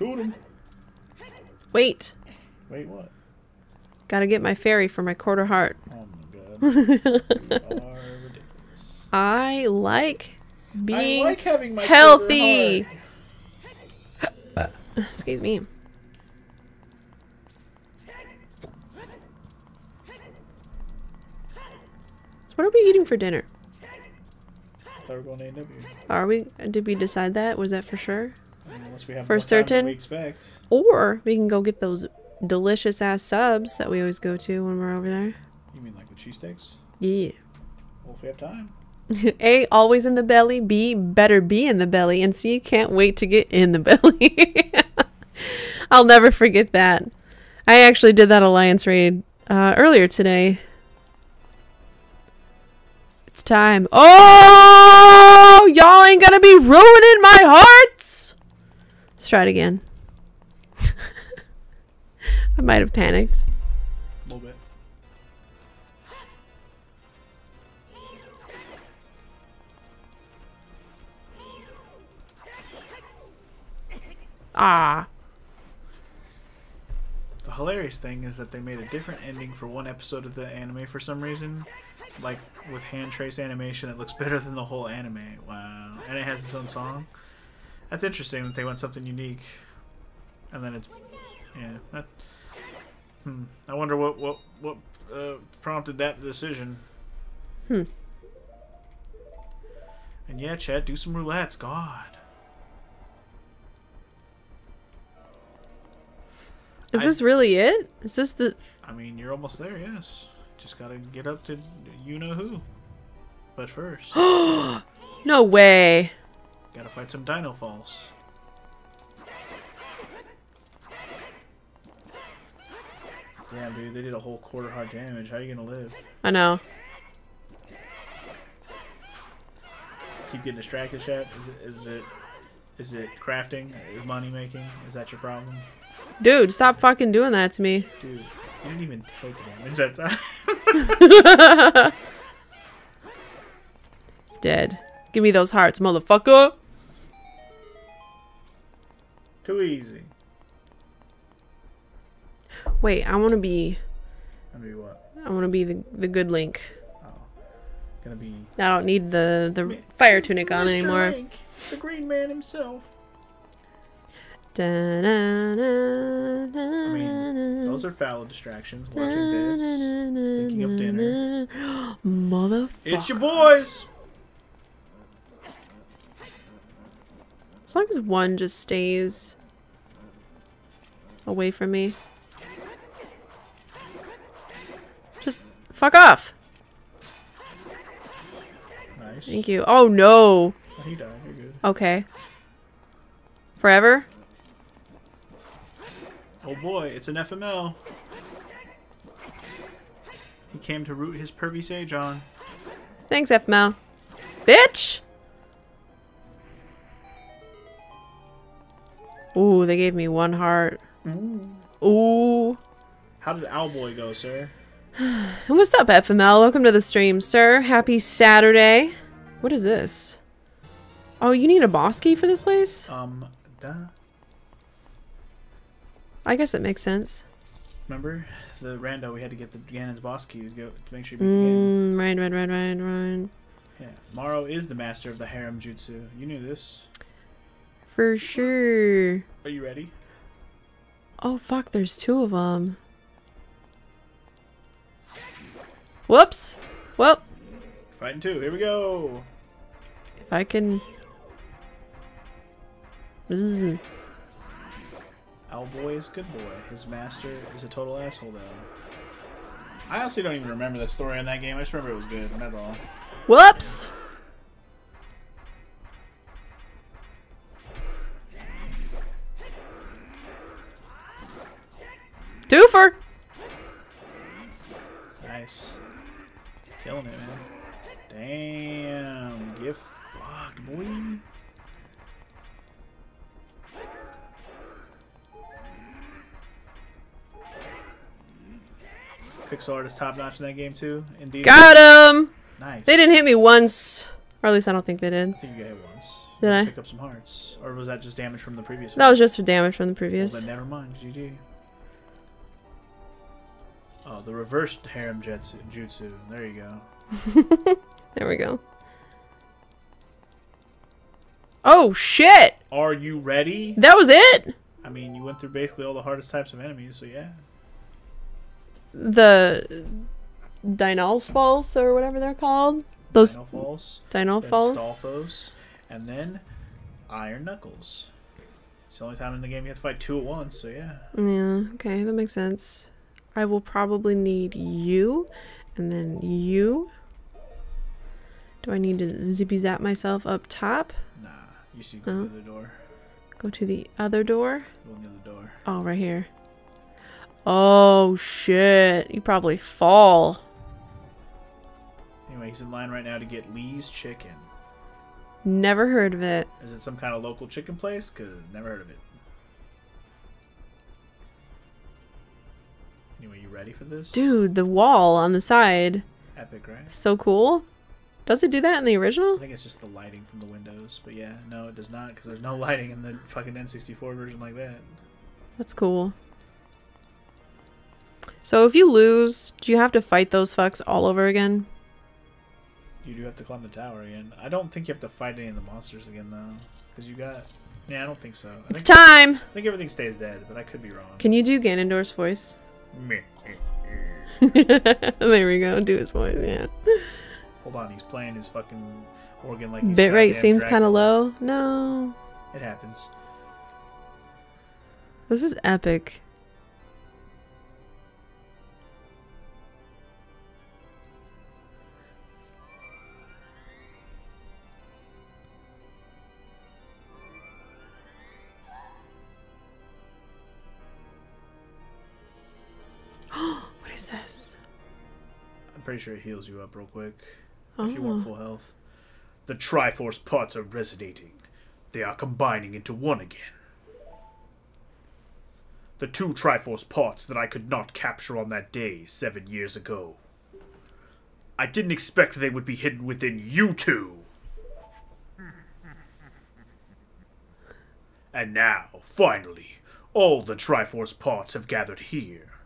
Shoot him. Wait. Wait, what? Gotta get my fairy for my quarter heart. Oh my god. you are ridiculous. I like being I like having my healthy. Excuse me. So what are we eating for dinner? I thought we were going to A&W. Are we? Did we decide that? Was that for sure? Unless we have For more time than certain? we expect. Or we can go get those delicious ass subs that we always go to when we're over there. You mean like the cheesesteaks? Yeah. Well, if we have time. A, always in the belly. B, better be in the belly. And C, can't wait to get in the belly. I'll never forget that. I actually did that alliance raid uh, earlier today. It's time. Oh, y'all ain't gonna be ruining my hearts. Let's try it again. I might have panicked. A little bit. Ah. The hilarious thing is that they made a different ending for one episode of the anime for some reason. Like with hand trace animation that looks better than the whole anime. Wow. And it has its own song. That's interesting that they want something unique. And then it's yeah. That, hmm. I wonder what what what uh, prompted that decision. Hmm. And yeah, Chad, do some roulettes. God. Is I- this really it? Is this the I mean, you're almost there. Yes. Just gotta get up to you know who. But first, No way. Gotta fight some Dinolfos. Damn, dude, they did a whole quarter heart damage. How are you gonna live? I know. Keep getting distracted, chat. Is it is it is it crafting? Is money making? Is that your problem, Dude, stop fucking doing that to me. dude? You didn't even take damage that time. Dead. Give me those hearts, motherfucker. Too easy. Wait, I want to be I mean, what? I want to be the the good Link. Oh, gonna be I don't need the the fire tunic on Mr. anymore. Link, the Green Man himself. I I mean, those are foul distractions. Watching this, thinking of dinner. Motherfucker. It's your boys. As long as one just stays away from me. Just fuck off. Nice. Thank you. Oh no. Oh, he died. You're good. Okay. Forever? Oh boy, it's an FML. He came to root his pervy sage on. Thanks, FML. Bitch! Ooh, they gave me one heart. Ooh. How did Owlboy go, sir? What's up, FML? Welcome to the stream, sir. Happy Saturday. What is this? Oh, you need a boss key for this place? Um, duh. I guess it makes sense. Remember the rando? We had to get the Ganon's boss key to go to make sure you beat the Ganon. Mm, right, right, right, right, right. Yeah, Maro is the master of the harem jutsu. You knew this. For sure. Are you ready? Oh, fuck, there's two of them. Whoops. Well, Fighting two. Here we go. if I can... Zzz. Owlboy is good boy. His master is a total asshole, though. I honestly don't even remember the story in that game. I just remember it was good, and that's all. Whoops! Twofer! Nice. Killing it, man. Damn. Get fucked, boy. Pixel art is top notch in that game too. Indeed. Got him! Nice. They didn't hit me once. Or at least I don't think they did. I think you got hit once. Did I? Pick up some hearts, or was that just damage from the previous? That one? was just for damage from the Well, previous. then never mind. GG. Oh, the reversed harem jutsu. jutsu. There you go. There we go. Oh shit! Are you ready? That was it. I mean, you went through basically all the hardest types of enemies, so yeah. The Dinals Falls or whatever they're called. Those Dinolfos, Dino Falls. Stalfos, and then Iron Knuckles. It's the only time in the game you have to fight two at once, so yeah. Yeah, okay, that makes sense. I will probably need you, and then you. Do I need to zippy zap myself up top? Nah, you should go Oh. to the door. Go to the other door. Go in the other door. Oh, right here. Oh shit! You probably fall. Anyway, he's in line right now to get Lee's Chicken. Never heard of it. Is it some kind of local chicken place? Cause never heard of it. Anyway, you ready for this? Dude, the wall on the side. Epic, right? So cool. Does it do that in the original? I think it's just the lighting from the windows, but yeah, no, it does not, because there's no lighting in the fucking N64 version like that. That's cool. So if you lose, do you have to fight those fucks all over again? You do have to climb the tower again. I don't think you have to fight any of the monsters again though, because you got. Yeah, I don't think so. I It's time! I think everything stays dead, but I could be wrong. Can you do Ganondorf's voice? There we go. Do his voice, yeah. Hold on, he's playing his fucking organ like. he's Bitrate seems kind of low. No. It happens. This is epic. I'm pretty sure it heals you up real quick if you want Oh. full health. The Triforce parts are resonating. They are combining into one again. The two Triforce parts that I could not capture on that day seven years ago. I didn't expect they would be hidden within you two. And now, finally, all the Triforce parts have gathered here.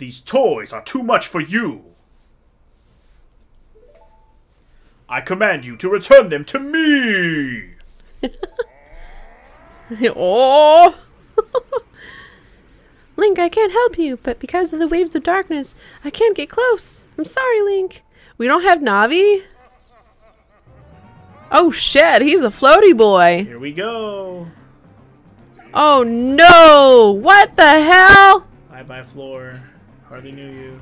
These toys are too much for you. I command you to return them to me. oh! Link, I can't help you, but because of the waves of darkness, I can't get close. I'm sorry, Link. We don't have Navi? Oh shit, he's a floaty boy. Here we go. Oh no! What the hell? Bye bye, floor. Hardly knew you.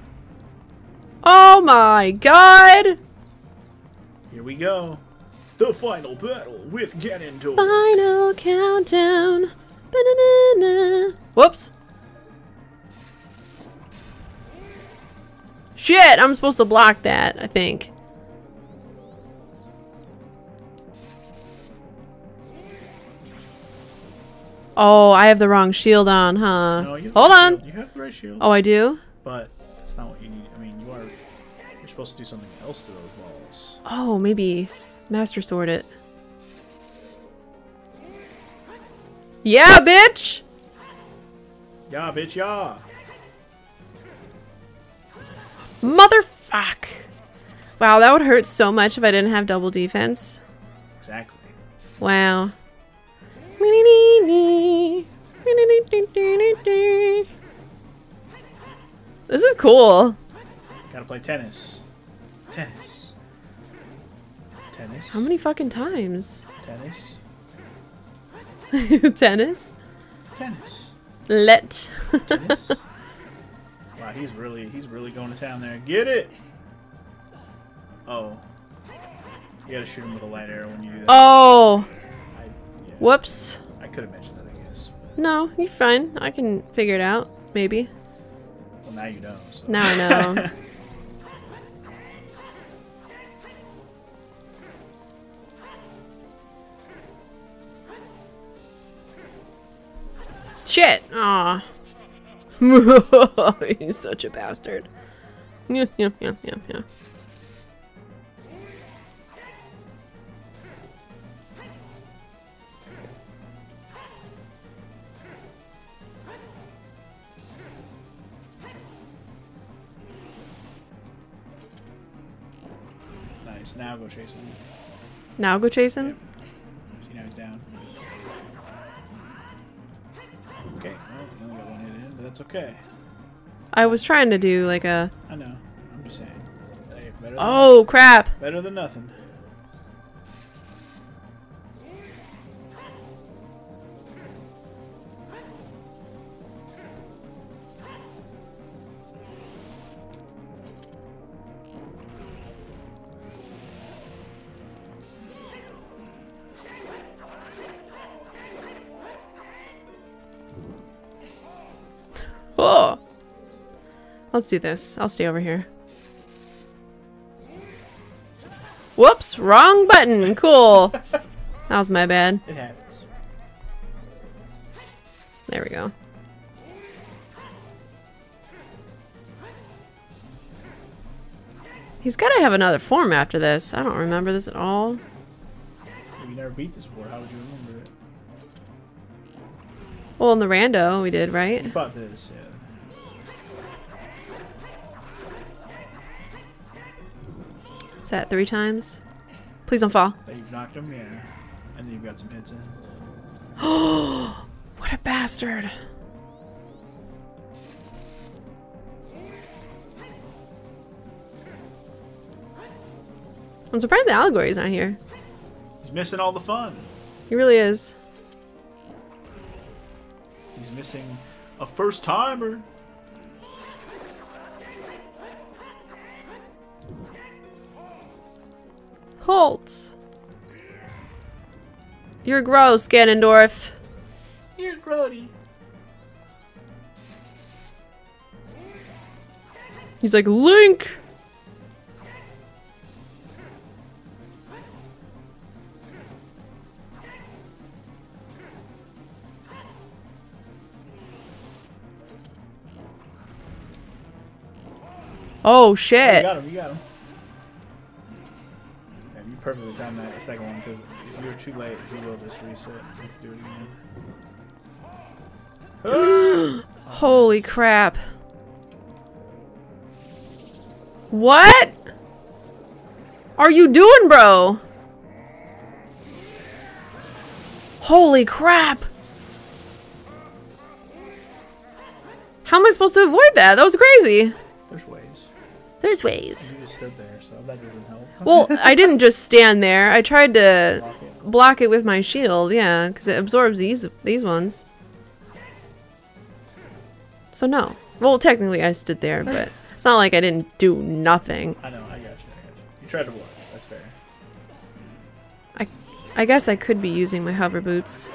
Oh my god! Here we go. The final battle with Ganondorf. Final countdown. Ba-na-na-na. Whoops. Shit, I'm supposed to block that, I think. Oh, I have the wrong shield on, huh? No, Hold on. shield. You have the right shield. Oh, I do? But that's not what you need. I mean, you are. You're supposed to do something else to those balls. Oh, maybe Master Sword it. Yeah, bitch! Yeah, bitch, yeah. Motherfuck! Wow, that would hurt so much if I didn't have double defense. Exactly. Wow. This is cool. Gotta play tennis. Tennis. Tennis. How many fucking times? Tennis. Tennis? Tennis. Let. Tennis. wow, he's really he's really going to town there. Get it. Oh. You gotta shoot him with a light arrow when you do that. Oh! I, yeah, Whoops. I could have mentioned that, I guess. No, you're fine. I can figure it out. Maybe. Well, now you know. So. Now I know. Shit! Aw. He's such a bastard. Yeah, yeah, yeah, yeah, yeah. Now go chase him. Now go chase him? Yep. See, now he's down. Okay, well, only got one hit in, but that's okay. I was trying to do like a. I know. I'm just saying. Hey, Oh, crap! better than nothing. Oh! Let's do this. I'll stay over here. Whoops! Wrong button! Cool! that was my bad. It happens. There we go. He's gotta have another form after this. I don't remember this at all. If you never beat this before, how would you remember it? Well, in the rando we did, right? You fought this, yeah. Is that three times? Please don't fall. That you've knocked him, yeah. And then you've got some hits in. What a bastard. I'm surprised the allegory's not here. He's missing all the fun. He really is. He's missing a first timer. Halt. You're gross, Ganondorf. You're grody. He's like, Link! Oh You shit. got him, you got him. Perfectly timed that second one because if you were too late, he will just reset. You have to do it again. Holy crap. What? Are you doing, bro? Holy crap. How am I supposed to avoid that? That was crazy. There's ways. You just stood there, so that doesn't help. Well, I didn't just stand there. I tried to Block it. block it with my shield, yeah, because it absorbs these these ones. So no. Well, technically I stood there, but it's not like I didn't do nothing. I know, I got you, I got you. You tried to block. That's fair. I I guess I could be using my hover boots.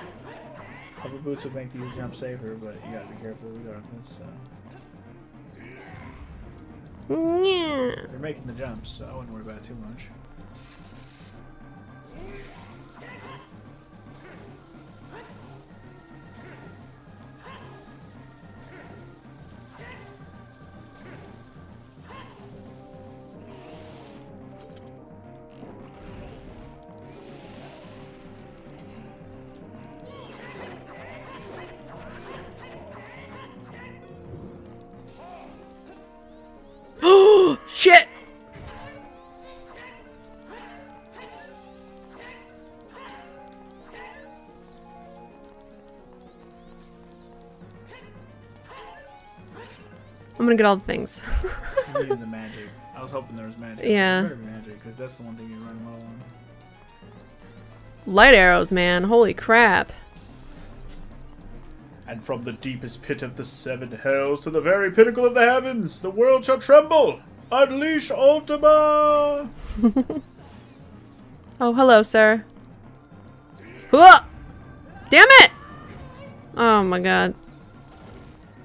Hover boots would make these jumps safer, but you gotta be careful regardless. So. Yeah. You're making the jumps, so I wouldn't worry about it too much. I'm gonna get all the things. Needed the magic. I was hoping there was magic. Yeah. There better be magic, because that's the one thing you run on. Light arrows, man. Holy crap. And from the deepest pit of the seven hells to the very pinnacle of the heavens, the world shall tremble! Unleash Ultima! Oh, hello, sir. Whoa! Damn it! Oh my god.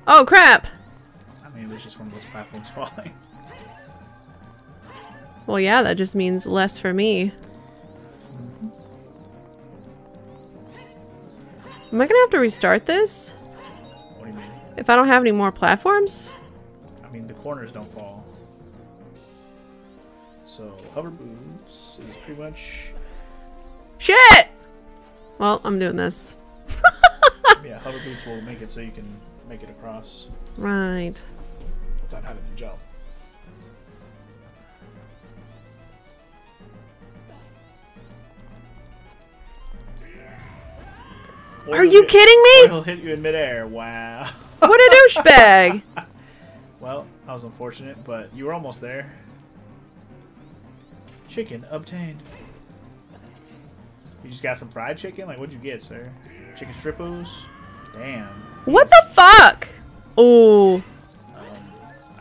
Oh crap! It was just one of those platforms falling. Well, yeah, that just means less for me. Am I gonna have to restart this? What do you mean? If I don't have any more platforms? I mean, the corners don't fall. So, hover boots is pretty much. Shit! Well, I'm doing this. yeah, hover boots will make it so you can make it across Right without having to gel. Are you kidding me? he'll hit you in midair. Wow. What a douchebag. well, that was unfortunate, but you were almost there. Chicken obtained. You just got some fried chicken? Like, what'd you get, sir? Chicken strippos? Damn. What the fuck? Oh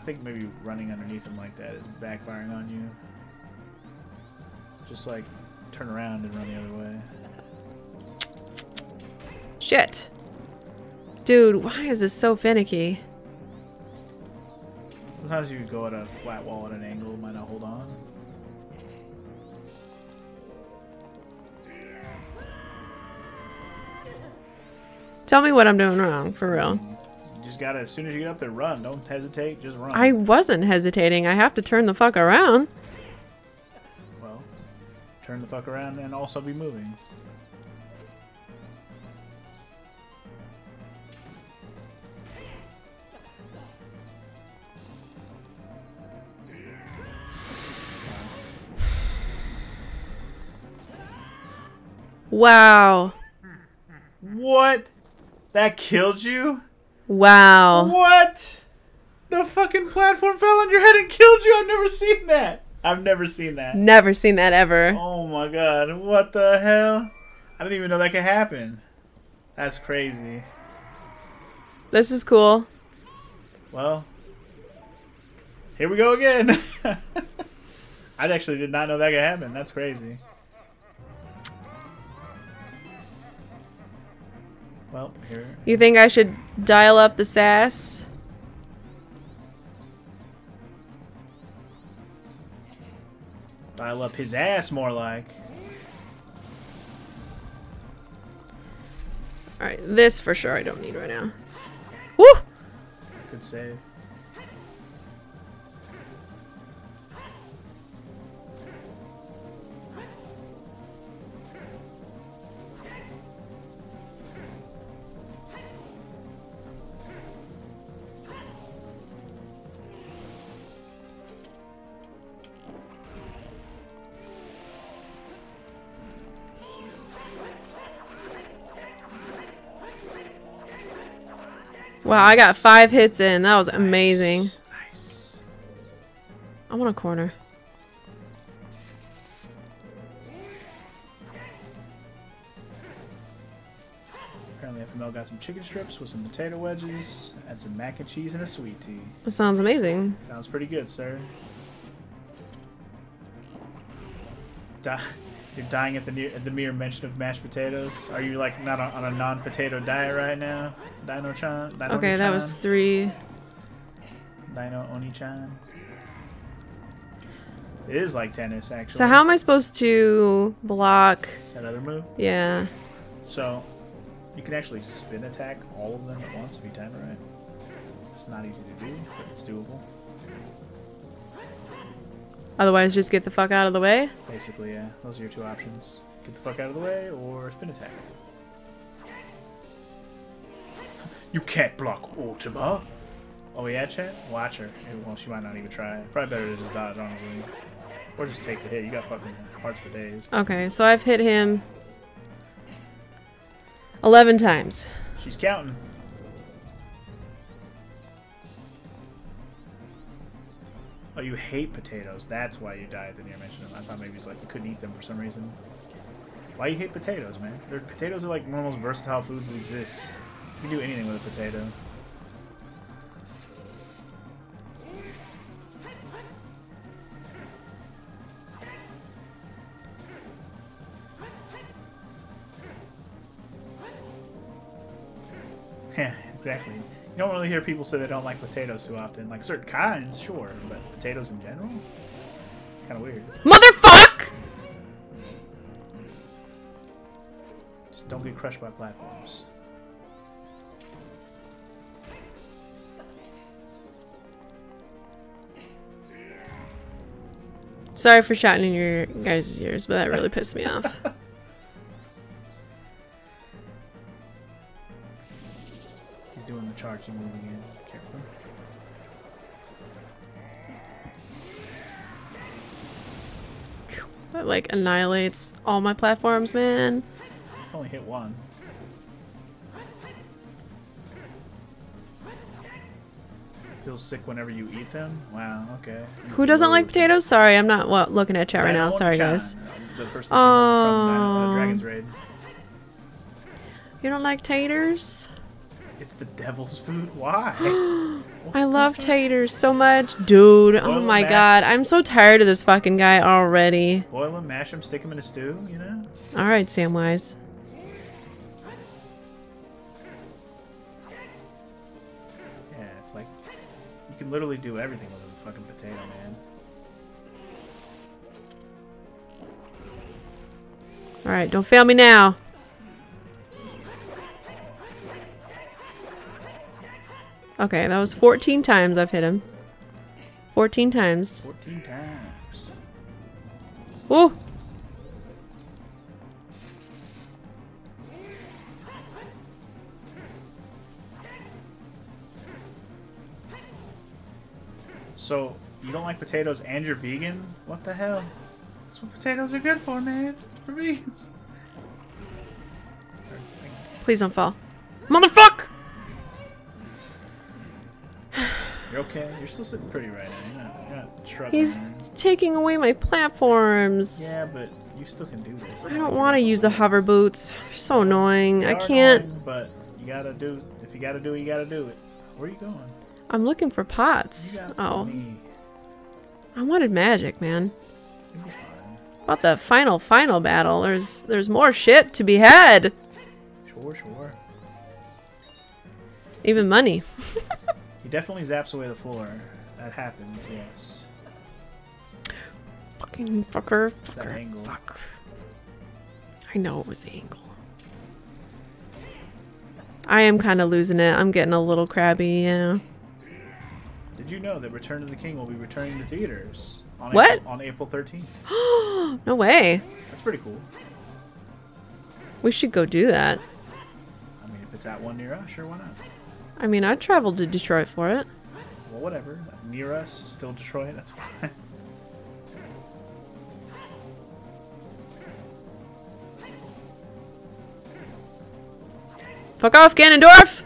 think maybe running underneath him like that is backfiring on you. Just like turn around and run the other way. shit. Dude, why is this so finicky? Sometimes you go at a flat wall at an angle, might not hold on. Tell me what I'm doing wrong, for real. Just gotta, as soon as you get up there, run. Don't hesitate, just run. I wasn't hesitating. I have to turn the fuck around. Well, turn the fuck around and also be moving. Wow. What? That killed you? Wow. What? The fucking platform fell on your head and killed you? I've never seen that. I've never seen that. Never seen that ever. Oh my god, what the hell? I didn't even know that could happen. That's crazy. This is cool. Well, here we go again. I actually did not know that could happen. That's crazy. Well, here. You think I should dial up the sass? Dial up his ass more like. Alright, this for sure I don't need right now. Woo! Good save. Wow, I got five hits in. That was amazing. Nice. I want a corner. Apparently FML got some chicken strips with some potato wedges, and some mac and cheese and a sweet tea. That sounds amazing. Sounds pretty good, sir. Di- You're dying at the near, at the mere mention of mashed potatoes. Are you like not on, on a non-potato diet right now, Dino-chan? Dino Okay, that was three. Dino Oni-chan. It is like tennis, actually. So how am I supposed to block? that other move? Yeah. So you can actually spin attack all of them at once if you time it right. It's not easy to do, but it's doable. Otherwise, just get the fuck out of the way. Basically, yeah. Those are your two options. Get the fuck out of the way or spin attack. You can't block Ultima. Oh yeah, chat? Watch her. Well, she might not even try. Probably better to just dodge, honestly. Or just take the hit. You got fucking hearts for days. Okay, so I've hit him 11 times. She's counting. Oh, you hate potatoes. That's why you died the near mention of them. I thought maybe it's like you couldn't eat them for some reason. Why you hate potatoes, man? They're, potatoes are like one of the most versatile foods that exists. You can do anything with a potato. Yeah, exactly. You don't really hear people say they don't like potatoes too often. Like certain kinds, sure, but potatoes in general? Kind of weird. Motherfuck! Just don't get crushed by platforms. Sorry for shouting in your guys' ears, but that really pissed me off. That like annihilates all my platforms, man. Only hit one. Feels sick whenever you eat them. Wow. Okay. Who doesn't like potatoes? Sorry, I'm not well, looking at chat right now. Sorry, guys. oh. You don't like taters? It's the devil's food. Why? I love taters so much. Dude, oh my god. I'm so tired of this fucking guy already. Boil them, mash them, stick them in a stew. You know. Alright, Samwise. Yeah, it's like you can literally do everything with a fucking potato, man. Alright, don't fail me now. Okay, that was 14 times I've hit him. 14 times. Fourteen times. Ooh! So you don't like potatoes and you're vegan? What the hell? That's what potatoes are good for, man. For vegans. Please don't fall. Motherfuck! You're okay. You're still sitting pretty right now. You're not, you're not. He's taking away my platforms. Yeah, but you still can do this. I don't want to use the hover boots. They're so annoying. They I can't. annoying, but you gotta do. If you gotta do it, you gotta do it. Where are you going? I'm looking for pots. Oh, me. I wanted magic, man. You'll be fine. About the final, final battle. There's, there's more shit to be had. Sure, sure. Even money. He definitely zaps away the floor. That happens, yes. Fucking fucker, fucker, fuck. I know it was the angle. I am kind of losing it. I'm getting a little crabby, yeah. Did you know that Return of the King will be returning to theaters on What? April, on April 13th? no way. That's pretty cool. We should go do that. I mean, if it's at one near us, sure, why not? I mean, I traveled to Detroit for it. Well, whatever. Near us, still Detroit. That's why. Fuck off, Ganondorf!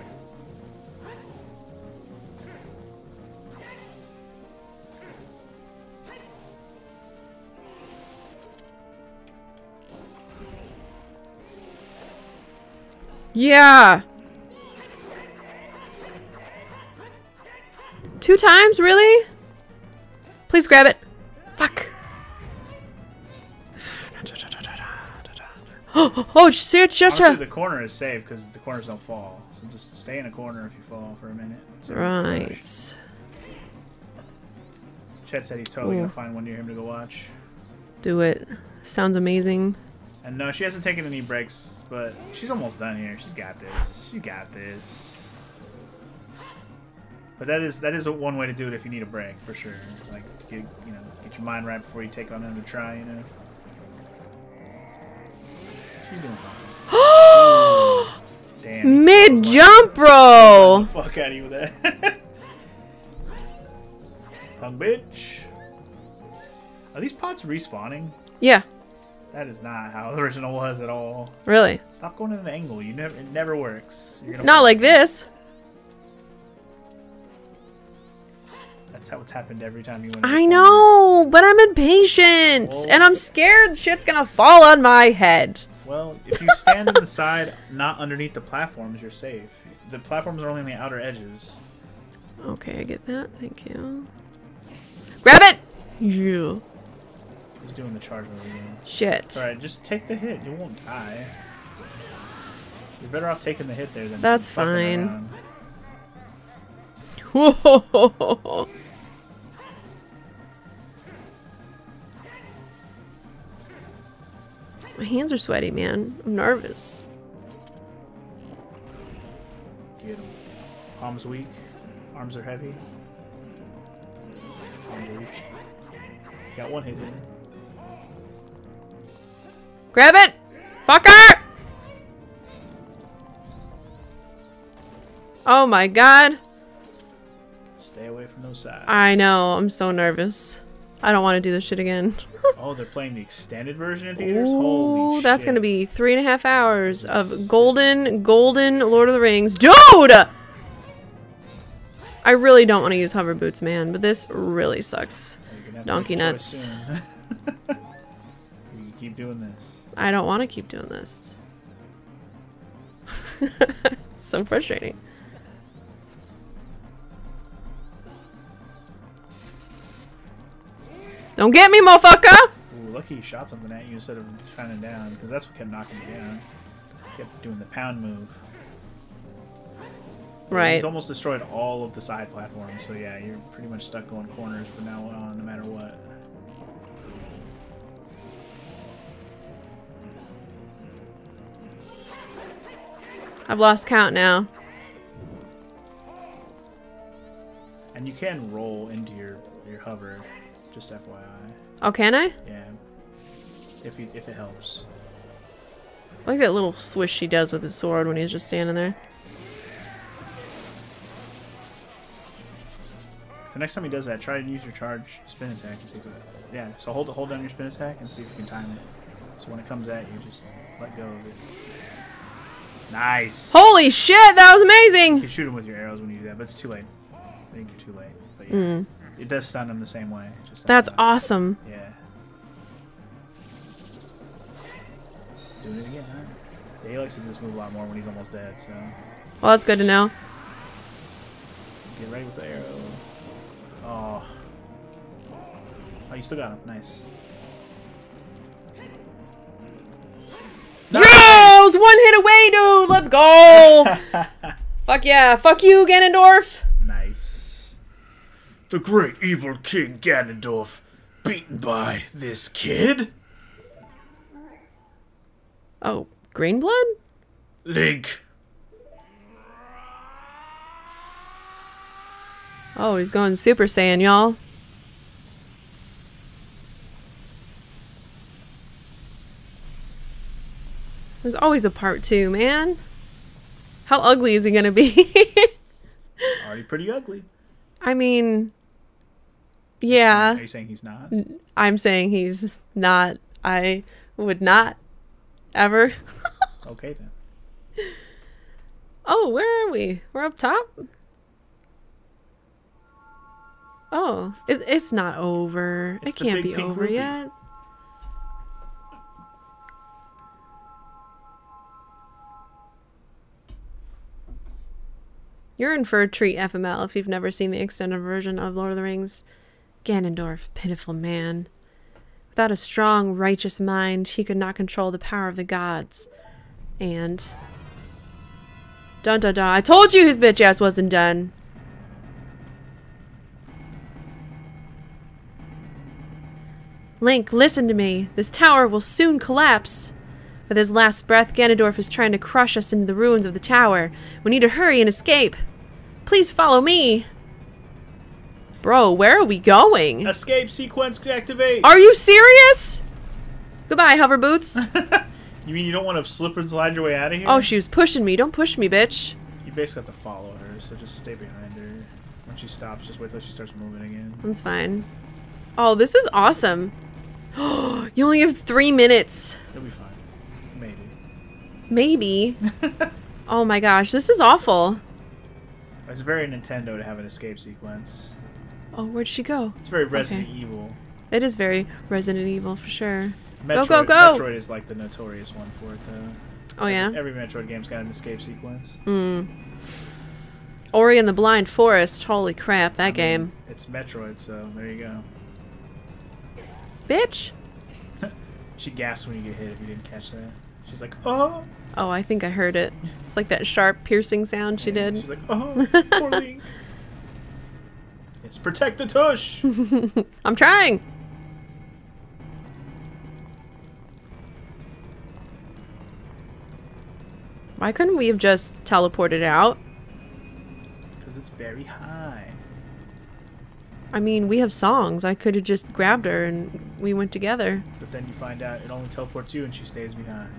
Yeah! Two times, really? Please grab it. Fuck. Oh, oh, shit, shit, Honestly, shit. the corner is safe because the corners don't fall. So just stay in a corner if you fall for a minute. Right. Chet said he's totally Ooh. gonna find one near him to go watch. Do it. Sounds amazing. And no, she hasn't taken any breaks, but she's almost done here. She's got this. She's got this. But that is that is one way to do it if you need a break for sure. Like to get you know get your mind right before you take on another try. You know. She's doing fine. Damn. Mid jump, bro. Fuck out of you with that. Punk bitch. Are these pots respawning? Yeah, That is not how the original was at all. really. Stop going at an angle. You never. It never works. Not like this. That's how it's happened every time you went. I know, but I'm impatient Well- and I'm scared shit's gonna fall on my head. Well, if you stand on the side, not underneath the platforms, you're safe. The platforms are only on the outer edges. Okay, I get that. Thank you. Grab it! Yeah. He's doing the charge again. Shit. All right, just take the hit. You won't die. You're better off taking the hit there than That's fine. Whoa. My hands are sweaty, man. I'm nervous. Get him. Palms weak. Arms are heavy. Palms weak. Got one hit in. Grab it! Fucker! Oh my god. Stay away from those sides. I know. I'm so nervous. I don't want to do this shit again. Oh, they're playing the extended version in theaters. Holy Ooh, that's shit. gonna be three and a half hours of golden, golden Lord of the Rings. Dude! I really don't want to use hover boots, man, but this really sucks. You're gonna have to Donkey make a choice nuts. you keep doing this. I don't want to keep doing this. so frustrating. Don't get me, motherfucker! Ooh, lucky he shot something at you instead of shining down, because that's what kept knocking me down. Kept doing the pound move. Right. He's almost destroyed all of the side platforms, so yeah, you're pretty much stuck going corners from now on, no matter what. I've lost count now. And you can roll into your, your hover, just FYI. Oh, can I? Yeah. If, you, if it helps. I like that little swish he does with his sword when he's just standing there. The next time he does that, try and use your charge spin attack and see if it. Yeah, so hold hold down your spin attack and see if you can time it. So when it comes at you, just let go of it. Nice. Holy shit, that was You amazing! can shoot him with your arrows when you do that, but it's too late. I think you're too late. But yeah, Mm, it does stun him the same way. That's FYI. awesome. Yeah. Doing it again, huh? Yeah, he likes to do this move a lot more when he's almost dead, so Well, that's good to know. get ready with the arrow. Oh. Oh, you still got him. Nice. Yes! One hit away, dude! Let's go! Fuck yeah. Fuck you, Ganondorf! The great evil King Ganondorf, beaten by this kid? Oh, green blood? Link. Oh, he's going Super Saiyan, y'all. There's always a part two, man. How ugly is he gonna be? Already pretty ugly. I mean, yeah. Are you saying he's not? I'm saying he's not. I would not ever. Okay then. Oh, where are we? We're up top? Oh, it, it's not over. It's it can't be over rupee. yet. You're in for a treat, FML, if you've never seen the extended version of Lord of the Rings. Ganondorf, pitiful man. Without a strong, righteous mind, he could not control the power of the gods. And. Dun dun dun. I told you his bitch ass wasn't done. Link, listen to me. This tower will soon collapse. With his last breath, Ganondorf is trying to crush us into the ruins of the tower. We need to hurry and escape. Please follow me. Bro, where are we going? Escape sequence activate. Are you serious? Goodbye, hover boots. You mean you don't want to slip and slide your way out of here? oh, she was pushing me. Don't push me, bitch. You basically have to follow her, so just stay behind her. When she stops, just wait till she starts moving again. That's fine. Oh, this is awesome. you only have three minutes. You'll be fine. Maybe. Maybe. oh my gosh, this is awful. It's very Nintendo to have an escape sequence. Oh, where'd she go? It's very Resident Evil. It is very Resident Evil for sure. Metroid, go, go! Metroid is like the notorious one for it, though. Oh yeah. Every Metroid game's got an escape sequence. Hmm. Ori and the Blind Forest. Holy crap, that I mean, game. It's Metroid, so there you go. Bitch. She gasps when you get hit if you didn't catch that. She's like, oh! Oh, I think I heard it. It's like that sharp, piercing sound she Yeah, did. She's like, oh, poor Link. It's protect the tush! I'm trying. Why couldn't we have just teleported out? Because it's very high. I mean, we have songs. I could have just grabbed her and we went together. But then you find out it only teleports you and she stays behind.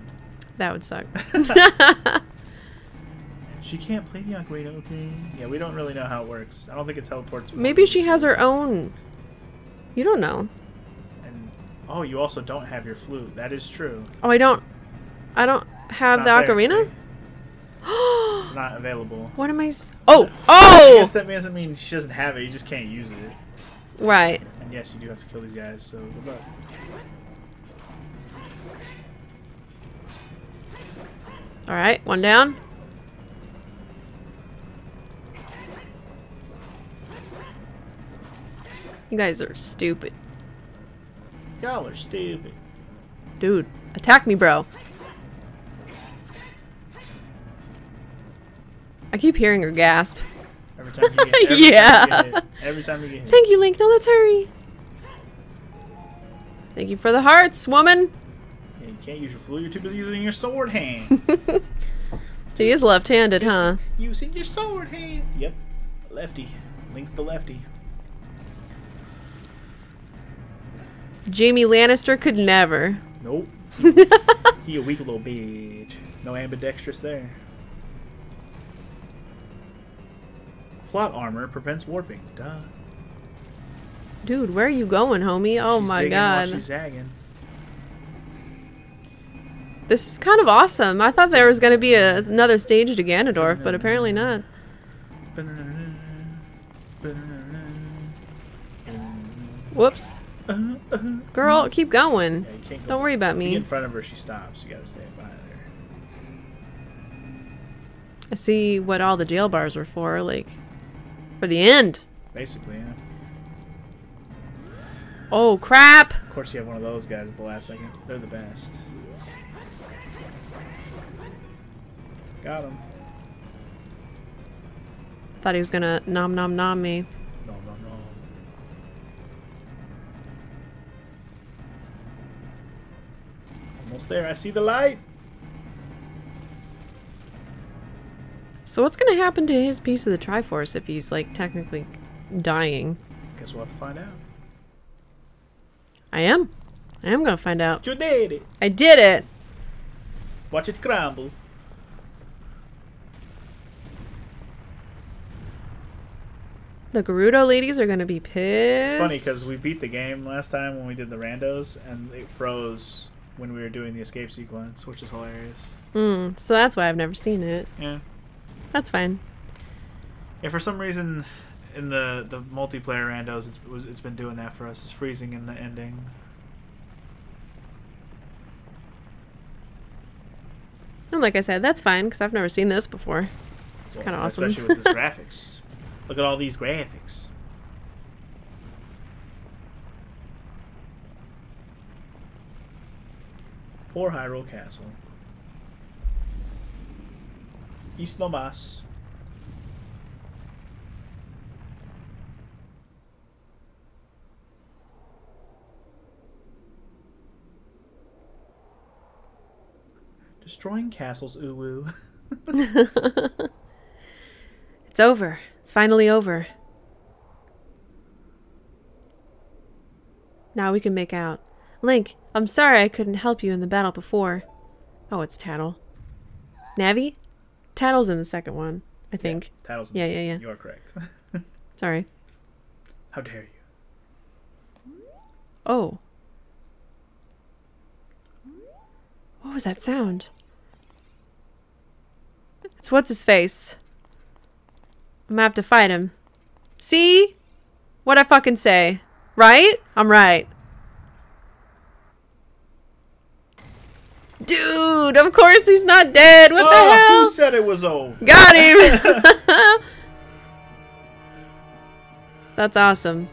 That would suck. She can't play the ocarina, okay? Yeah, we don't really know how it works. I don't think it teleports. Maybe she has her own. You don't know. And oh, you also don't have your flute. That is true. Oh, I don't. I don't have the there, ocarina. It's not available. what am I? S- oh, oh! I guess that doesn't mean she doesn't have it. You just can't use it. right. And yes, you do have to kill these guys. So good luck. All right, one down. You guys are stupid. Y'all are stupid. Dude, attack me, bro. I keep hearing her gasp. Every time you get, every Yeah. Time you get hit. Every time you get hit. Thank you, Link. Now let's hurry. Thank you for the hearts, woman. Yeah, you can't use your flute. You're too busy using your sword hand. He is left-handed, huh? Using your sword hand. Yep. Lefty. Link's the lefty. Jaime Lannister could never. Nope. he a weak little bitch. No ambidextrous there. Plot armor prevents warping. Duh. Dude, where are you going, homie? Oh She's my god. She's zagging. This is kind of awesome. I thought there was going to be a, another stage to Ganondorf, but apparently not. Whoops. Girl, keep going. Yeah, go Don't worry about me. in front of her, she stops. You gotta stay by her. I see what all the jail bars were for, like, for the end. Basically, yeah. Oh, crap. Of course, you have one of those guys at the last second. They're the best. Got him. Thought he was gonna nom nom nom me. Almost there. I see the light. So what's gonna happen to his piece of the Triforce if he's, like, technically dying? Guess we'll have to find out. I am. I am gonna find out. You did it. I did it! Watch it crumble. The Gerudo ladies are gonna be pissed. It's funny because we beat the game last time when we did the randos, and it froze when we were doing the escape sequence, which is hilarious. Mm, so that's why I've never seen it. Yeah. That's fine. Yeah, for some reason, in the the multiplayer randos, it's, it's been doing that for us. It's freezing in the ending. And like I said, that's fine because I've never seen this before. It's Well, kind of awesome. Especially with this graphics. Look at all these graphics. Poor Hyrule Castle. East no mas. Destroying castles, uwu. it's over. It's finally over. Now we can make out. Link, I'm sorry I couldn't help you in the battle before. Oh, it's Tatl. Navi? Tatl's in the second one, I think. Tatl's. Yeah, yeah, yeah. You are correct. Sorry. How dare you? Oh. What was that sound? It's what's his face. I'm gonna have to fight him. See? What I fucking say. Right? I'm right. Dude, of course he's not dead. What the oh, hell? who said it was over? Got him. That's awesome.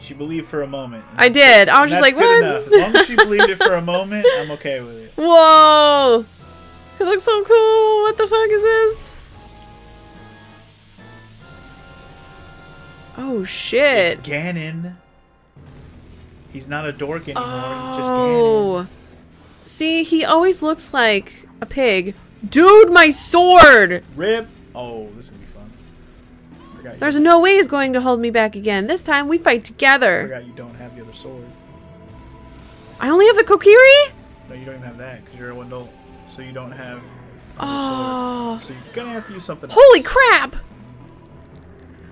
She believed for a moment. I did. I was just like, what? enough. As long as she believed it for a moment, I'm okay with it. Whoa! It looks so cool. What the fuck is this? Oh shit! It's. Ganon. He's not a dork anymore. He's just oh. Ganon. See, he always looks like a pig. Dude, my sword! Rip. Oh, this is gonna be fun. Forgot you, There's no way he's going to hold me back again. This time we fight together. I forgot you don't have the other sword. I only have the Kokiri? No, you don't even have that because you're a Wendell. So you don't have. Oh. sword. So you're gonna have to use something. Holy else. crap!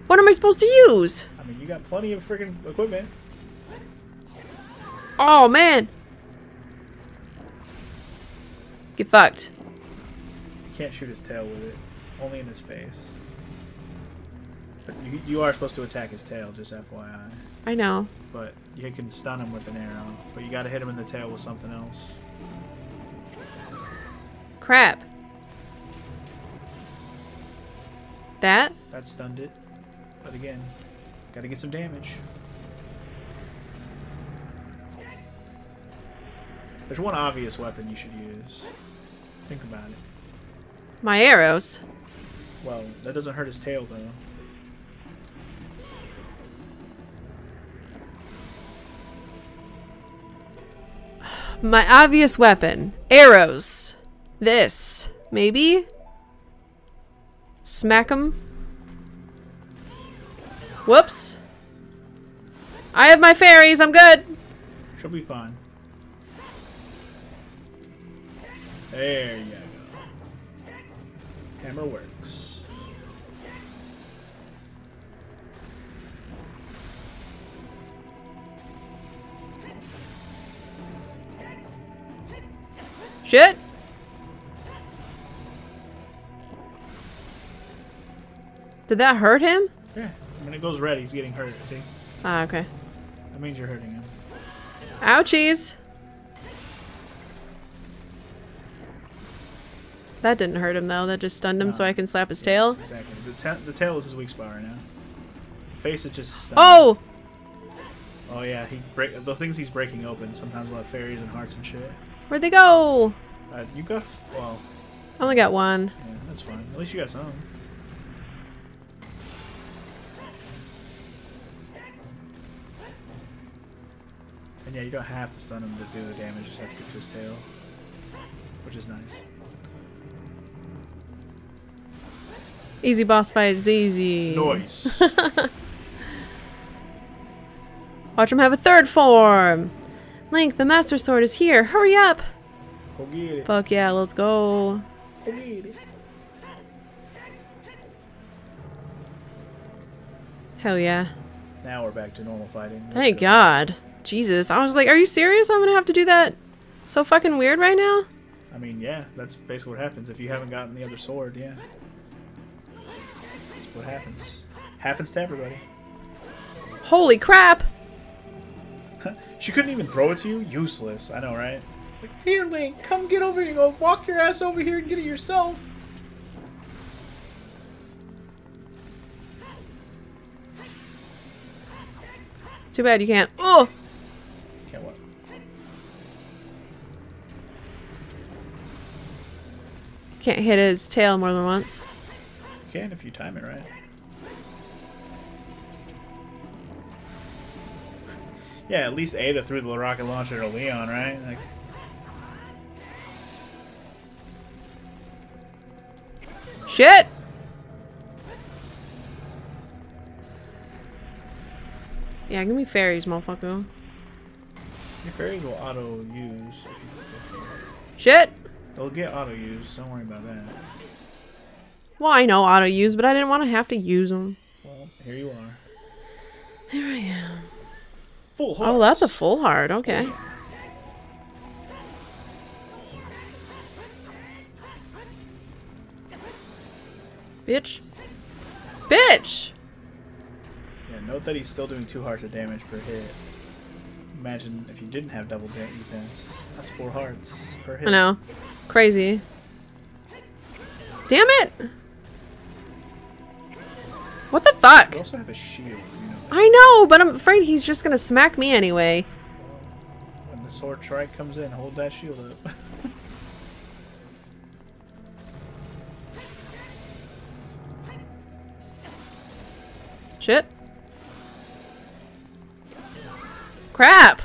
What am I supposed to use? I mean, you got plenty of freaking equipment. Oh man. Get fucked. You can't shoot his tail with it. Only in his face. But you, you are supposed to attack his tail, just FYI. I know. But you can stun him with an arrow. But you gotta hit him in the tail with something else. Crap. That? That stunned it. But again, gotta get some damage. There's one obvious weapon you should use. Think about it. My arrows. Well, that doesn't hurt his tail though. My obvious weapon. Arrows. This. Maybe? Smack him. Whoops. I have my fairies. I'm good. She'll be fine. There you go. Hammer works. Shit. Did that hurt him? Yeah. When it goes red, he's getting hurt. See? Ah, okay. That means you're hurting him. Ouchies. That didn't hurt him though. That just stunned him so I can slap his Yes, tail. Exactly. The, ta- the tail is his weak spot right now. The face is just a stun. Oh! Oh yeah, he break the things he's breaking open. Sometimes will have fairies and hearts and shit. Where'd they go? Uh, you got well, I only got one. yeah, that's fine. At least you got some. And yeah, you don't have to stun him to do the damage. You just have to get to his tail, which is nice. Easy boss fight is easy. Noise. Watch him have a third form. Link, the Master Sword is here. Hurry up. Go get it. Fuck yeah, let's go. Go get it. Hell yeah. Now we're back to normal fighting. Thank God. Jesus. I was like, are you serious? I'm gonna have to do that so fucking weird right now? I mean, yeah, that's basically what happens if you haven't gotten the other sword. Yeah, what happens. Happens to everybody. Holy crap. she couldn't even throw it to you. Useless. I know, right? Like, here, Link, come get over here. Go walk your ass over here and get it yourself. It's too bad you can't. Oh! Can't what? Can't hit his tail more than once. Can if you time it right. Yeah, at least Ada threw the rocket launcher to Leon, right? Like, Shit! Yeah, give me fairies, motherfucker. your fairies will auto use. Shit! they'll get auto use. Don't worry about that. Well, I know auto use, but I didn't want to have to use them. Well, here you are. There I am. Full heart. Oh, that's a full heart. Okay. Bitch. Bitch! Yeah, note that he's still doing two hearts of damage per hit. Imagine if you didn't have double defense. That's four hearts per hit. I know. Crazy. Damn it! What the fuck? You also have a shield, you know. I know, but I'm afraid he's just gonna smack me anyway. When the sword strike comes in, hold that shield up. Shit. Crap!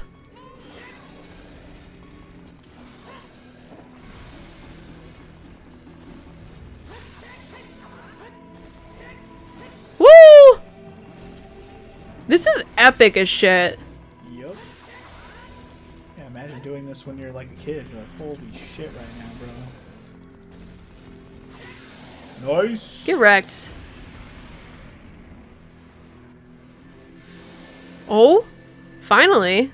This is epic as shit. yup. Yeah, imagine doing this when you're like a kid. You're like, holy shit right now, bro. Nice. Get wrecked. Oh, finally.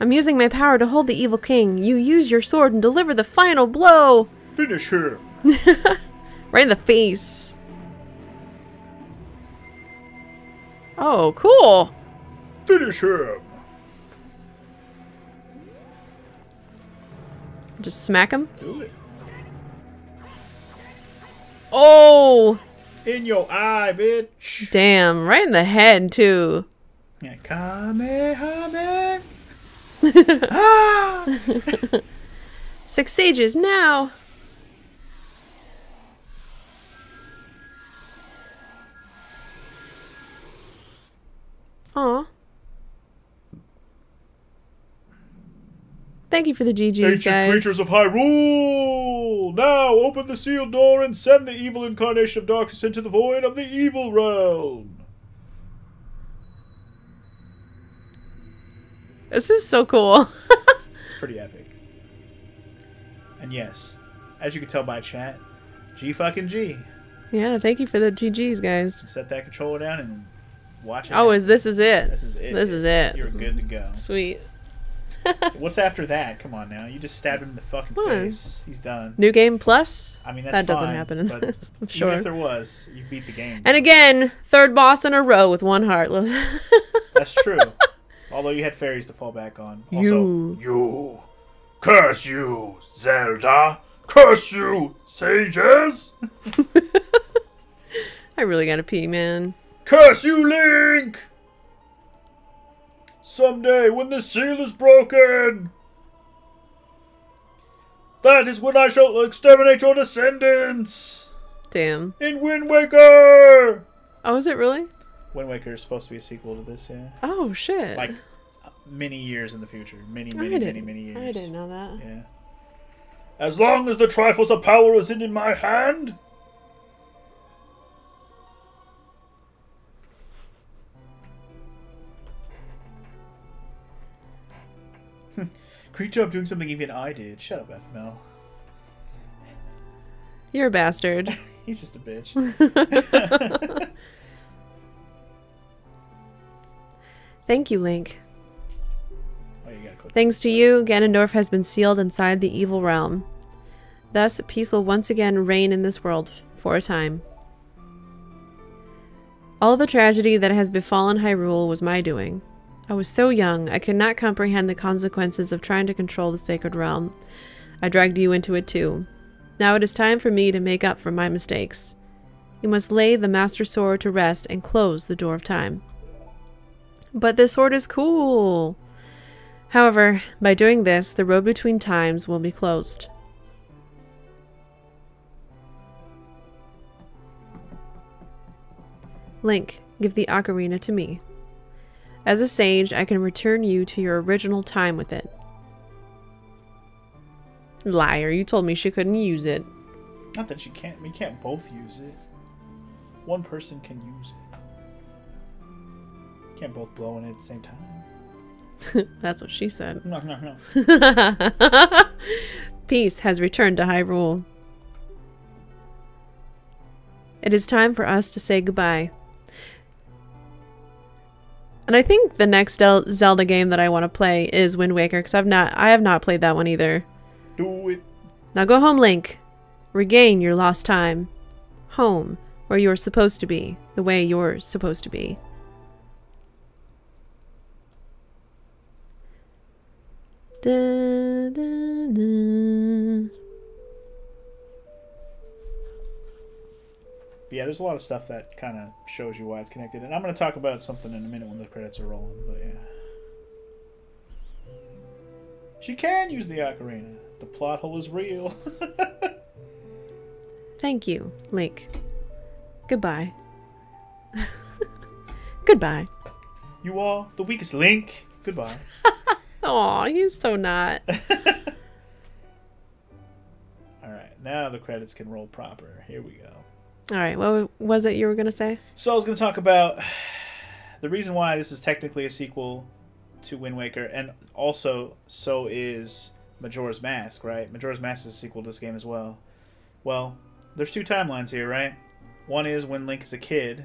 I'm using my power to hold the evil king. You use your sword and deliver the final blow. Finish her. Right in the face. Oh, cool. Finish him. Just smack him. Do it. Oh, In your eye, bitch. damn. Right in the head, too. Yeah, Kamehameha. ah! Six sages now. Aw. Thank you for the GGs, Ancient guys. creatures of Hyrule! Now open the sealed door and send the evil incarnation of darkness into the void of the evil realm. This is so cool. It's pretty epic. And yes, as you can tell by chat, G fucking G. yeah, thank you for the GGs, guys. Set that controller down and watch it. Oh, is this is it? this is it. This is it. You're good to go. Sweet. What's after that? Come on now. You just stabbed him in the fucking Come on. face. He's done. New game plus? I mean, that's That doesn't fine, happen in this, I'm Even sure. if there was, you beat the game. And again, third boss in a row with one heart. That's true. Although you had fairies to fall back on. Also, You. you. Curse you, Zelda. Curse you, sages. I really gotta pee, man. Curse you, Link. Someday, when the seal is broken, that is when I shall exterminate your descendants. Damn. In Wind Waker. Oh, is it really? Wind Waker is supposed to be a sequel to this, yeah. Oh shit. Like many years in the future. Many, many, many, many years. I didn't know that. Yeah. As long as the Triforce of Power is in, in my hand. Great job doing something even I did. Shut up, FML. You're a bastard. He's just a bitch. Thank you, Link. oh, you click. Thanks to you, Ganondorf has been sealed inside the evil realm. Thus, peace will once again reign in this world for a time. All the tragedy that has befallen Hyrule was my doing. I was so young, I could not comprehend the consequences of trying to control the sacred realm. I dragged you into it too. Now it is time for me to make up for my mistakes. You must lay the Master Sword to rest and close the Door of Time. But this sword is cool! However, by doing this, the road between times will be closed. Link, give the ocarina to me. As a sage, I can return you to your original time with it. Liar, you told me she couldn't use it. Not that she can't. We can't both use it. One person can use it. Can't both blow in it at the same time. That's what she said. No, no, no. Peace has returned to Hyrule. It is time for us to say goodbye. And I think the next Del- Zelda game that I want to play is Wind Waker because I've not I have not played that one either. Do it. Now go home, Link. Regain your lost time. Home, where you're supposed to be, the way you're supposed to be. Da, da, da. But yeah, there's a lot of stuff that kind of shows you why it's connected, and I'm going to talk about something in a minute when the credits are rolling. But yeah, she can use the ocarina. The plot hole is real. Thank you, Link. Goodbye. Goodbye. you are the weakest link. Goodbye. Aw, he's so not. All right, now the credits can roll proper. Here we go. All right, what was it you were going to say? So I was going to talk about the reason why this is technically a sequel to Wind Waker, and also so is Majora's Mask, right? Majora's Mask is a sequel to this game as well. Well, there's two timelines here, right? One is when Link is a kid,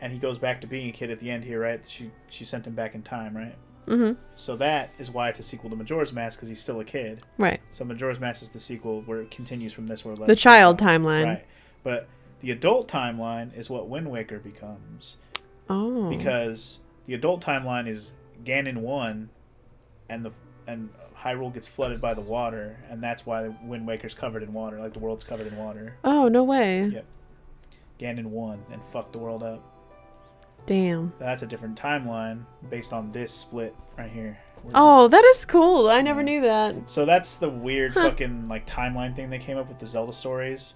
and he goes back to being a kid at the end here, right? She she sent him back in time, right? Mm-hmm. So that is why it's a sequel to Majora's Mask because he's still a kid. Right. So Majora's Mask is the sequel where it continues from this where The child timeline. Right. But the adult timeline is what Wind Waker becomes Oh. because the adult timeline is Ganon won, and the and Hyrule gets flooded by the water, and that's why Wind Waker's covered in water, like the world's covered in water. Oh, no way. Yep. Ganon won and fucked the world up. Damn. That's a different timeline based on this split right here. Oh, that is cool. I never knew that. so that's the weird Huh. fucking like timeline thing they came up with the Zelda stories.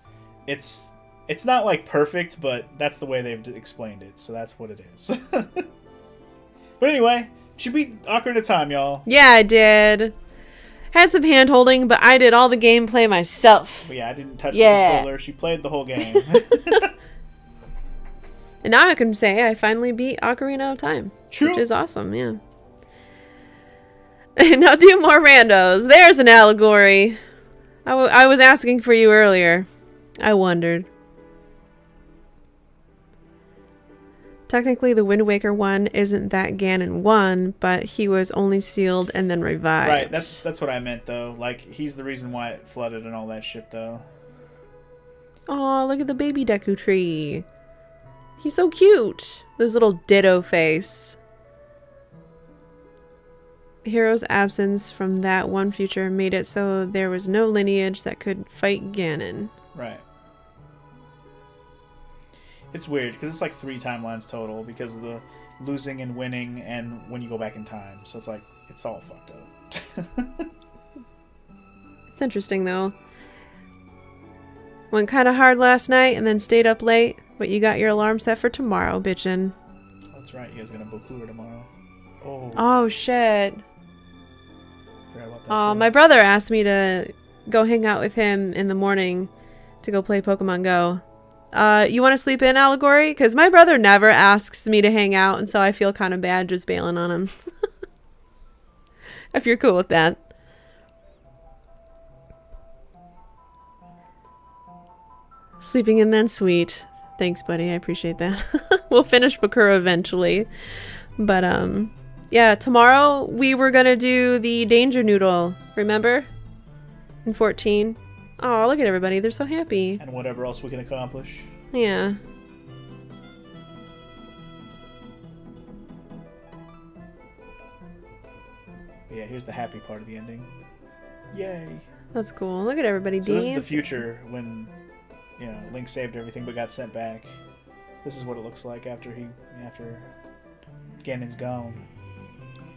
It's it's not like perfect, but that's the way they've explained it. So that's what it is. but anyway, she beat Ocarina of Time, y'all. Yeah, I did. Had some hand holding, but I did all the gameplay myself. But yeah, I didn't touch Yeah. the controller. She played the whole game. And now I can say I finally beat Ocarina of Time. True. Which is awesome, yeah. And now do more randos. There's an allegory. I, w- I was asking for you earlier. I wondered. Technically, the Wind Waker won isn't that Ganon one, but he was only sealed and then revived. Right, that's that's what I meant though. Like he's the reason why it flooded and all that shit though. Oh, look at the baby Deku tree. He's so cute. This little ditto face. Hero's absence from that one future made it so there was no lineage that could fight Ganon. Right. It's weird because it's like three timelines total because of the losing and winning and when you go back in time. So it's like it's all fucked up. It's interesting though. Went kind of hard last night and then stayed up late, but you got your alarm set for tomorrow, bitchin'. That's right. You guys gonna Bokura tomorrow. Oh, Oh shit. forgot about that. Oh, too. my brother asked me to go hang out with him in the morning to go play Pokemon Go. Uh, you want to sleep in, Allegory? Because my brother never asks me to hang out, and so I feel kind of bad just bailing on him. if you're cool with that. Sleeping in then sweet. Thanks, buddy. I appreciate that. we'll finish Bokura eventually. But um yeah, tomorrow we were gonna do the danger noodle, remember? In 14. Oh, look at everybody. They're so happy. and whatever else we can accomplish. Yeah. But yeah, here's the happy part of the ending. Yay! That's cool. Look at everybody So this is the future when you know Link saved everything but got sent back. This is what it looks like after he after Ganon's gone.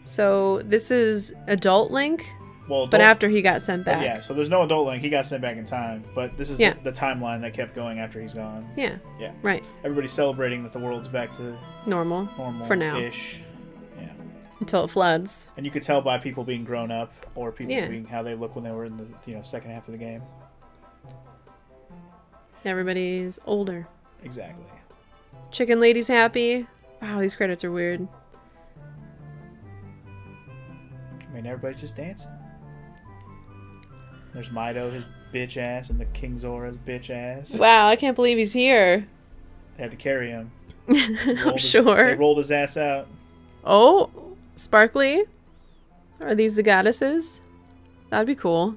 So this is adult Link, Well, but after he got sent back. yeah. So there's no adult Link. He got sent back in time. But this is Yeah. the, the timeline that kept going after he's gone. Yeah. Yeah. Right. Everybody's celebrating that the world's back to Normal normal For now. Ish. Yeah. until it floods. And you could tell by people being grown up or people Yeah. being how they look when they were in the you know second half of the game. Everybody's older. Exactly. Chicken Lady's happy. Wow, these credits are weird. I mean, everybody's just dancing. There's Mido, his bitch ass, and the King Zora's bitch ass. Wow, I can't believe he's here. They had to carry him. I'm his- sure. They rolled his ass out. Oh, sparkly. Are these the goddesses? That'd be cool.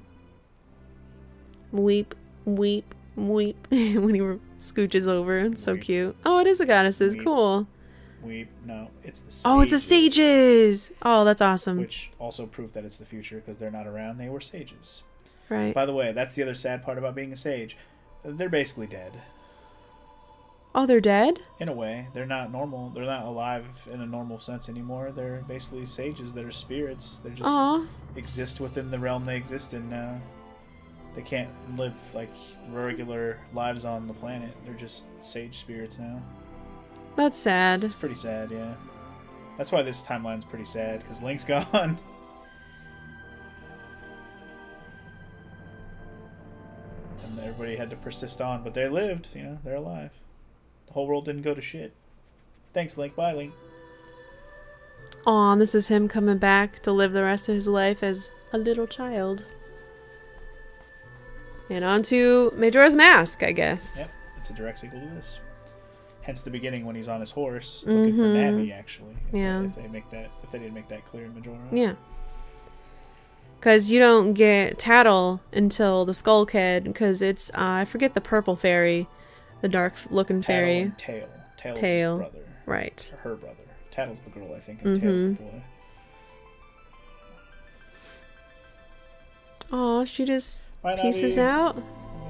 Weep, weep, weep. when he scooches over, it's so Weep. cute. Oh, it is the goddesses. Weep. Cool. We no, it's the. Oh, it's the sages. Oh, that's awesome. Which also proved that it's the future because they're not around. They were sages. Right. By the way, that's the other sad part about being a sage. They're basically dead. Oh, they're dead. In a way, they're not normal. They're not alive in a normal sense anymore. They're basically sages that are spirits. They just Aw. exist within the realm they exist in now. They can't live like regular lives on the planet. They're just sage spirits now. That's sad. It's pretty sad, yeah. That's why this timeline's pretty sad because Link's gone. And everybody had to persist on, but they lived. You know, they're alive. The whole world didn't go to shit. Thanks, Link. Bye, Link. Aw, this is him coming back to live the rest of his life as a little child. And on to Majora's Mask, I guess. Yep, it's a direct sequel to this. Hence the beginning when he's on his horse looking for Mhm. Navi. Actually, if Yeah. They, if they make that, if they didn't make that clear in Majora. Yeah. Because you don't get Tatl until the Skull Kid, because it's, uh, I forget the purple fairy, the dark looking fairy. Tael. Tael's Tael. his brother. Right. Her brother. Tatl's the girl, I think, and Tael's the Mm-hmm. boy. Oh, she just pieces out.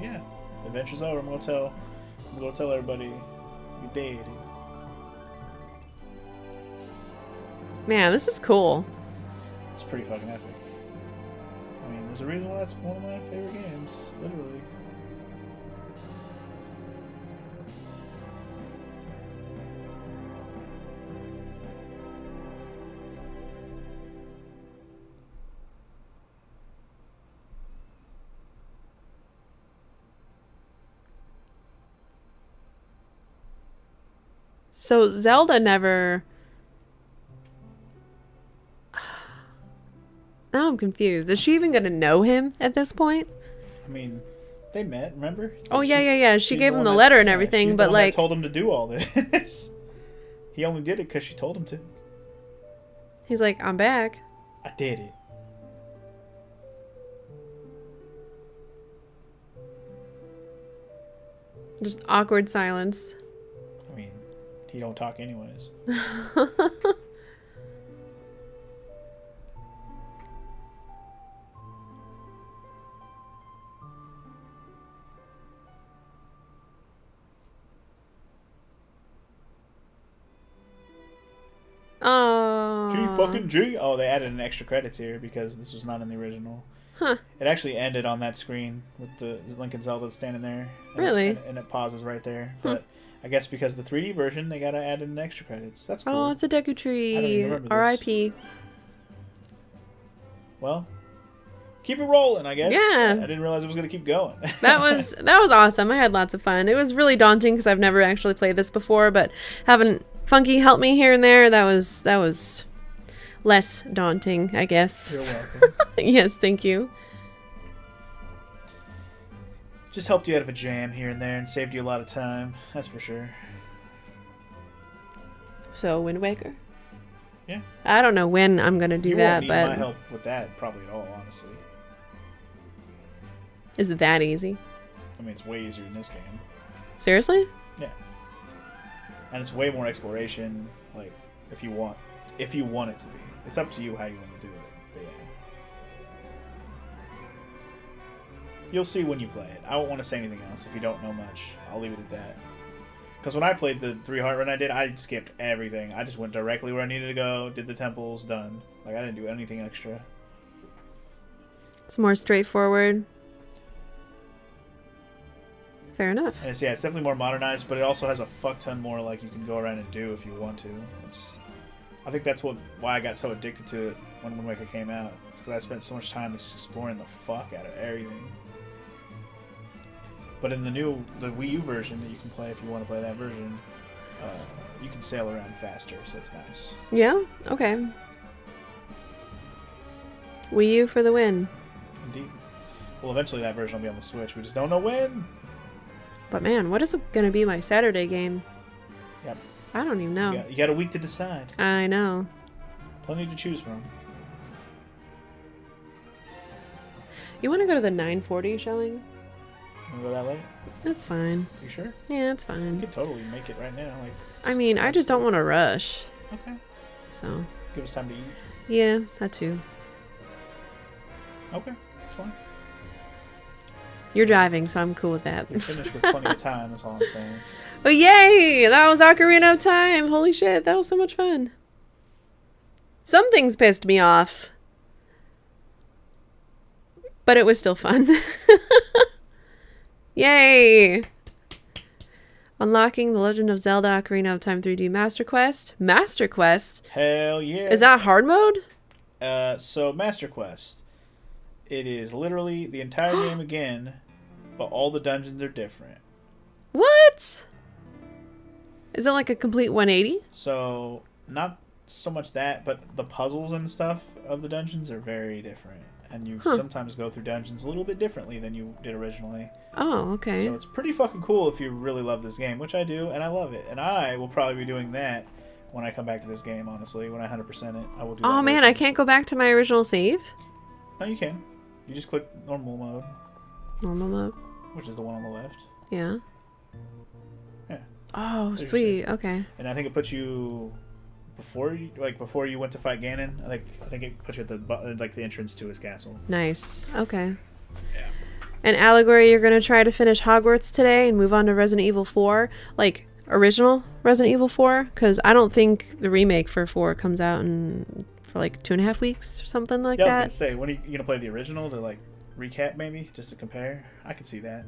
Yeah. Adventure's over. I'm gonna tell. I'm gonna tell everybody you dead. Man, this is cool. It's pretty fucking epic. There's a reason why that's one of my favorite games. Literally. So Zelda never. Now I'm confused. Is she even gonna know him at this point? I mean, they met. Remember? Oh yeah, yeah, yeah. She gave him one the that- letter and yeah, everything, the but like told him to do all this. he only did it because she told him to. he's like, I'm back. I did it. Just awkward silence. I mean, he don't talk anyways. Oh. G fucking G. Oh, they added an extra credits here because this was not in the original. Huh. It actually ended on that screen with the Link and Zelda standing there. And Really? And, and it pauses right there. But I guess because the 3D version, they gotta add in extra credits. That's oh, cool. Oh, it's a Deku Tree. even remember this. R.I.P. Well, keep it rolling, I guess. Yeah. I didn't realize it was gonna keep going. That was that was awesome. I had lots of fun. It was really daunting because I've never actually played this before, but having Funky help me here and there, that was that was less daunting, I guess. You're welcome. yes, thank you. Just helped you out of a jam here and there and saved you a lot of time. That's for sure. So Wind Waker. Yeah. I don't know when I'm gonna do you that, won't need but my help with that probably at all, honestly. is it that easy? I mean, it's way easier in this game. Seriously? And it's way more exploration. Like if you want, if you want it to be, it's up to you how you want to do it. Yeah, you'll see when you play it. I won't want to say anything else if you don't know much. I'll leave it at that. Because when I played the three heart run I did, I skipped everything. I just went directly where I needed to go, did the temples, done. Like I didn't do anything extra. It's more straightforward. Fair enough. And it's yeah, it's definitely more modernized, but it also has a fuck ton more like you can go around and do if you want to. It's, I think that's what why I got so addicted to it when Wind Waker came out. It's because I spent so much time just exploring the fuck out of everything. But in the new the Wii U version that you can play if you want to play that version, uh, you can sail around faster, so it's nice. Yeah? Okay. Wii U for the win. Indeed. Well, eventually that version will be on the Switch. We just don't know when. But man, what is it going to be my Saturday game? Yep. I don't even know. You, got, you got a week to decide. I know. Plenty to choose from. You want to go to the 940 showing? You go that late? That's fine. You sure? Yeah, it's You fine. could totally make it right now. Like, I mean, I just don't want to rush. okay, So, give us time to eat. yeah, that too. Okay, that's fine. You're driving, so I'm cool with that. You're finished with plenty of time. That's all I'm saying. Oh, yay! That was Ocarina of Time. Holy shit, that was so much fun. Some things pissed me off, but it was still fun. yay! Unlocking the Legend of Zelda Ocarina of Time 3D Master Quest. Master Quest? Hell yeah! Is that hard mode? Uh, so Master Quest. It is literally the entire game again, but all the dungeons are different. What? Is it like a complete 180? So not so much that, but the puzzles and stuff of the dungeons are very different. and you Huh. sometimes go through dungeons a little bit differently than you did originally. Oh, okay. So it's pretty fucking cool if you really love this game, which I do, and I love it. And I will probably be doing that when I come back to this game. Honestly, when I 100% it, I will do. oh man. I can't go back to my original save. No, you can. You just click normal mode, Normal mode. which is the one on the left, Yeah. Yeah. Oh, sweet. Okay. and I think it puts you before you like before you went to fight Ganon. I think I think it puts you at the bu- uh, like the entrance to his castle. Nice. Okay. Yeah. And Allegory, you're gonna try to finish Hogwarts today and move on to Resident Evil 4, like original Resident Evil 4, because I don't think the remake for 4 comes out in for like two and a half weeks or something like that. Yeah, I was gonna say when are you, you gonna play the original to like recap maybe just to compare. I could see that.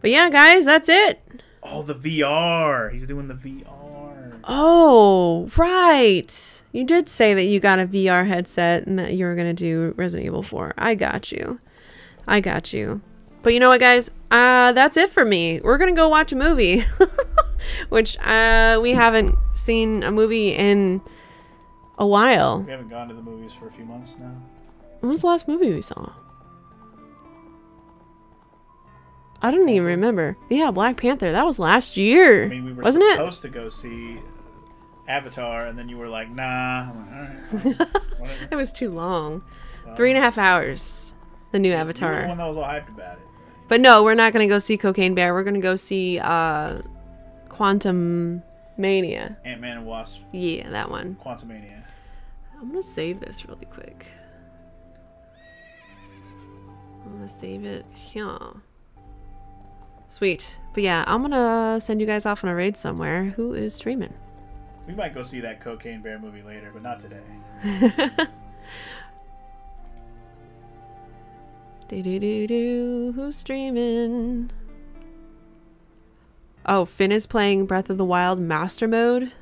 But yeah, guys, that's it. Oh, the VR. He's doing the VR. Oh, right. You did say that you got a VR headset and that you were going to do Resident Evil 4. I got you. I got you. But you know what, guys? Uh, that's it for me. We're going to go watch a movie, which uh, we haven't seen a movie in a while. We haven't gone to the movies for a few months now. When was the last movie we saw? I don't even remember. Yeah, Black Panther. That was last year. I mean, we were wasn't it? supposed to go see Avatar, and then you were like, "Nah." I'm like, All right, whatever. It was too long. Well, Three and a half hours. The new You were the Avatar. one that was all hyped about it. But no, we're not gonna go see Cocaine Bear. We're gonna go see uh, Quantum Mania. Ant Man and Wasp, Yeah, that one. Quantumania. I'm gonna save this really quick. I'm gonna save it here. Sweet. But yeah, I'm gonna send you guys off on a raid somewhere. Who is streaming? We might go see that Cocaine Bear movie later, but not today. Do do do do. Who's streaming? Oh, Finn is playing Breath of the Wild Master Mode.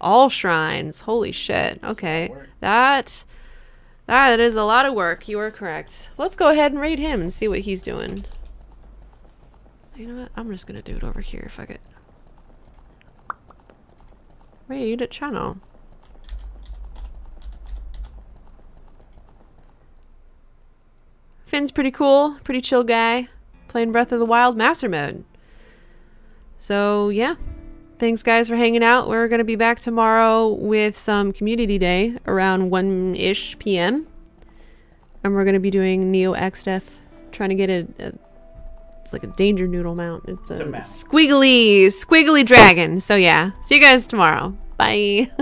All shrines. Holy shit. Okay. That that is a lot of work. You are correct. Let's go ahead and raid him and see what he's doing. You know what? I'm just gonna do it over here. Fuck it. Raid channel. Finn's pretty cool, pretty chill guy, playing Breath of the Wild Master Mode. So, yeah. Thanks, guys, for hanging out. We're going to be back tomorrow with some Community Day around 1 ish p.m. And we're going to be doing Neo X Death, trying to get a, a. It's like a danger noodle mount. It's a, It's a mount. squiggly, squiggly dragon. So, yeah. See you guys tomorrow. Bye.